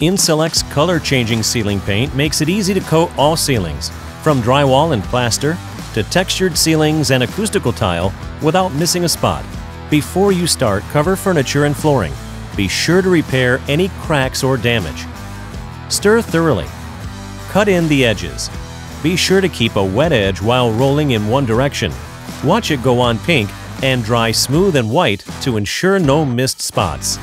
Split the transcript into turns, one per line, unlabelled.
INSL-X color changing ceiling paint makes it easy to coat all ceilings, from drywall and plaster to textured ceilings and acoustical tile without missing a spot. Before you start cover furniture and flooring, be sure to repair any cracks or damage. Stir thoroughly. Cut in the edges. Be sure to keep a wet edge while rolling in one direction. Watch it go on pink and dry smooth and white to ensure no missed spots.